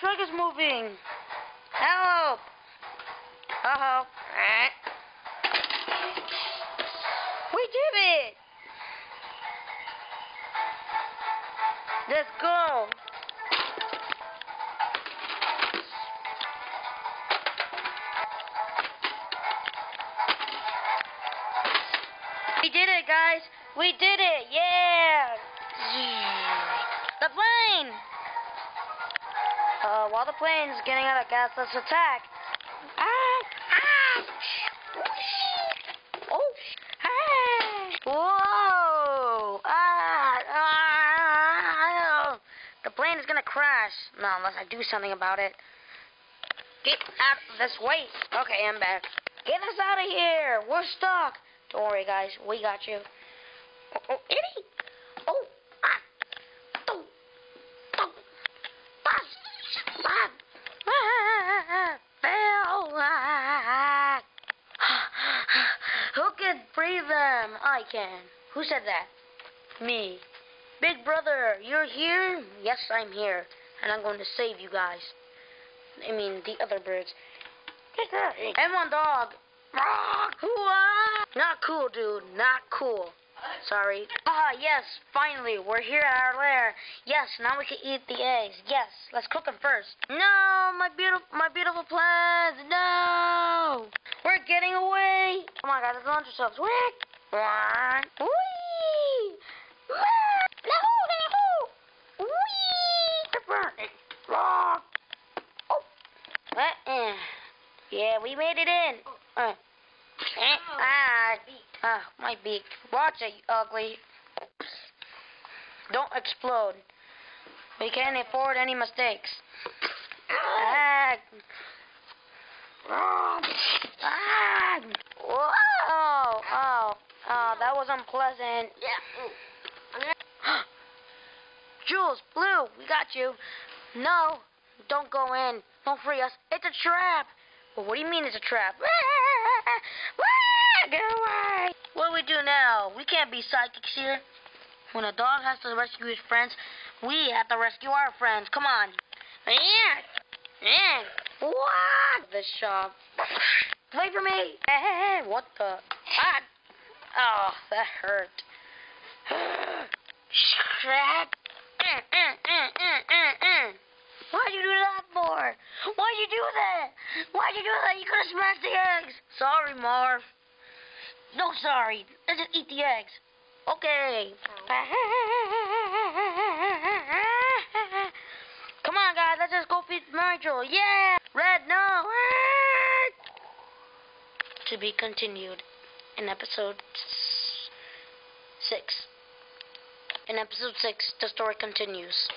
truck is moving. Help! Uh-oh. We did it! Let's go! We did it, guys! We did it! Yeah! The plane! Uh, while the plane's getting out of gas, let's attack. Ah! Ah! Oh! Ah! Whoa! Ah! Ah! The plane is gonna crash. No, unless I do something about it. Get out of this way. Okay, I'm back. Get us out of here. We're stuck. Don't worry, guys. We got you. Oh, Oh! Ah! Oh! Oh! Ah! Ah! Ah! Fail! Ah! Who can free them? I can. Who said that? Me. Big brother, you're here? Yes, I'm here. And I'm going to save you guys. I mean, the other birds. And one dog. Not cool, dude. Not cool. Sorry. Ah, yes, finally, we're here at our lair. Yes, now we can eat the eggs. Yes, let's cook them first. No, my beautiful, my beautiful plans. No, we're getting away. Oh my God, let's launch ourselves. Wick. Whee. Oh. Uh-uh. Yeah, we made it in. Uh. Eh, ah, ah, my beak. Watch it, you ugly. Don't explode. We can't afford any mistakes. Ah. Whoa. Oh, was unpleasant. Yeah. Jewels, Blu, we got you. No, don't go in. Don't free us. It's a trap. Well, what do you mean it's a trap? Get away! What do we do now? We can't be psychics here. When a dog has to rescue his friends, we have to rescue our friends. Come on. Yeah. Yeah. What? The shop. Wait for me. Hey, hey, hey. What the? Oh, that hurt. Shrek. Mm, mm, mm. Why'd you do that for? Why'd you do that? Why'd you do that? You could have smashed the eggs. Sorry, Marv. No, sorry. Let's just eat the eggs. Okay. Come on, guys. Let's just go feed Nigel. Yeah. Red, no. To be continued in episode six. In episode six, the story continues.